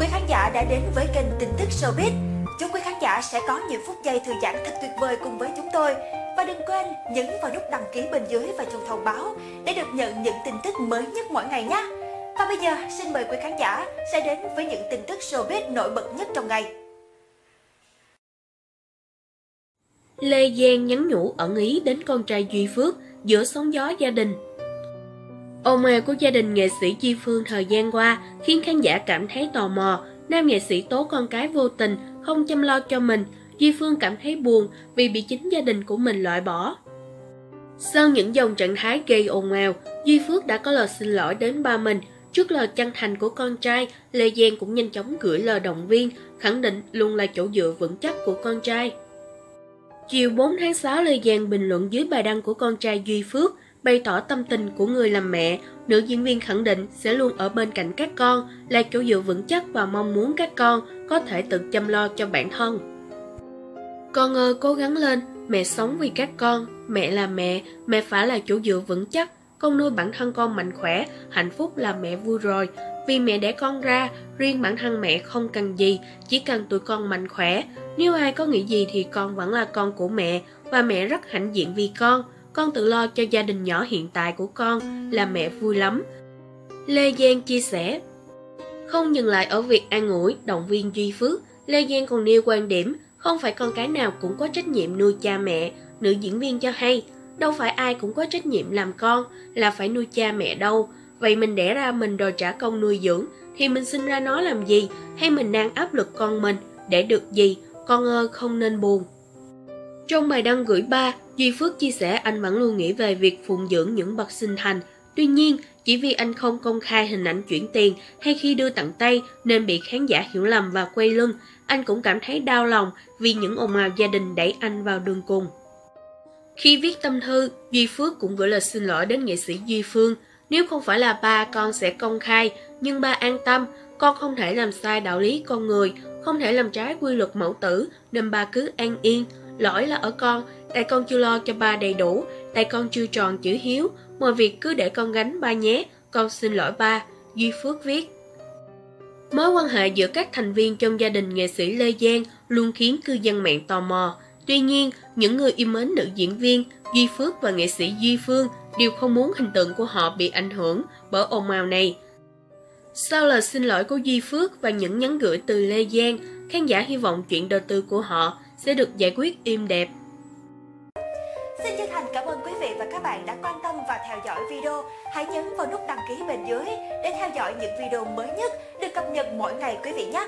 quý khán giả đã đến với kênh tin tức showbiz. Chúc quý khán giả sẽ có những phút giây thư giãn thật tuyệt vời cùng với chúng tôi. Và đừng quên nhấn vào nút đăng ký bên dưới và chuông thông báo để được nhận những tin tức mới nhất mỗi ngày nhé. Và bây giờ, xin mời quý khán giả sẽ đến với những tin tức showbiz nổi bật nhất trong ngày. Lê Giang nhắn nhủ ẩn ý đến con trai Duy Phước giữa sóng gió gia đình. Ồn mèo của gia đình nghệ sĩ Di Phương thời gian qua khiến khán giả cảm thấy tò mò. Nam nghệ sĩ tố con cái vô tình, không chăm lo cho mình. Di Phương cảm thấy buồn vì bị chính gia đình của mình loại bỏ. Sau những dòng trạng thái gây ồn ào, Duy Phước đã có lời xin lỗi đến ba mình. Trước lời chân thành của con trai, Lê Giang cũng nhanh chóng gửi lời động viên, khẳng định luôn là chỗ dựa vững chắc của con trai. Chiều 4 tháng 6, Lê Giang bình luận dưới bài đăng của con trai Duy Phước, bày tỏ tâm tình của người làm mẹ. Nữ diễn viên khẳng định sẽ luôn ở bên cạnh các con, là chỗ dựa vững chắc và mong muốn các con có thể tự chăm lo cho bản thân. Con ơi, cố gắng lên, mẹ sống vì các con, mẹ là mẹ, mẹ phải là chỗ dựa vững chắc. Con nuôi bản thân con mạnh khỏe, hạnh phúc là mẹ vui rồi. Vì mẹ đẻ con ra, riêng bản thân mẹ không cần gì, chỉ cần tụi con mạnh khỏe. Nếu ai có nghĩ gì thì con vẫn là con của mẹ, và mẹ rất hãnh diện vì con. Con tự lo cho gia đình nhỏ hiện tại của con là mẹ vui lắm. Lê Giang chia sẻ Không dừng lại ở việc an ủi, động viên Duy Phước, Lê Giang còn nêu quan điểm không phải con cái nào cũng có trách nhiệm nuôi cha mẹ. Nữ diễn viên cho hay, đâu phải ai cũng có trách nhiệm làm con là phải nuôi cha mẹ đâu. Vậy mình đẻ ra mình đòi trả công nuôi dưỡng thì mình sinh ra nó làm gì hay mình đang áp lực con mình để được gì con ơi không nên buồn trong bài đăng gửi ba, duy phước chia sẻ anh vẫn luôn nghĩ về việc phụng dưỡng những bậc sinh thành. Tuy nhiên, chỉ vì anh không công khai hình ảnh chuyển tiền hay khi đưa tặng tay nên bị khán giả hiểu lầm và quay lưng, anh cũng cảm thấy đau lòng vì những ồn ào gia đình đẩy anh vào đường cùng. Khi viết tâm thư, duy phước cũng gửi lời xin lỗi đến nghệ sĩ duy phương. Nếu không phải là ba, con sẽ công khai, nhưng ba an tâm, con không thể làm sai đạo lý con người, không thể làm trái quy luật mẫu tử, nên ba cứ an yên lỗi là ở con tại con chưa lo cho ba đầy đủ tại con chưa tròn chữ hiếu. Mọi việc cứ để con gánh ba nhé con xin lỗi ba. Duy phước viết. Mối quan hệ giữa các thành viên trong gia đình nghệ sĩ lê giang luôn khiến cư dân mạng tò mò. Tuy nhiên những người yêu mến nữ diễn viên duy phước và nghệ sĩ duy phương đều không muốn hình tượng của họ bị ảnh hưởng bởi ồn ào này. Sau lời xin lỗi của Duy Phước và những nhắn gửi từ Lê Giang, khán giả hy vọng chuyện đời tư của họ sẽ được giải quyết êm đẹp. Xin chân thành cảm ơn quý vị và các bạn đã quan tâm và theo dõi video. Hãy nhấn vào nút đăng ký bên dưới để theo dõi những video mới nhất được cập nhật mỗi ngày quý vị nhé.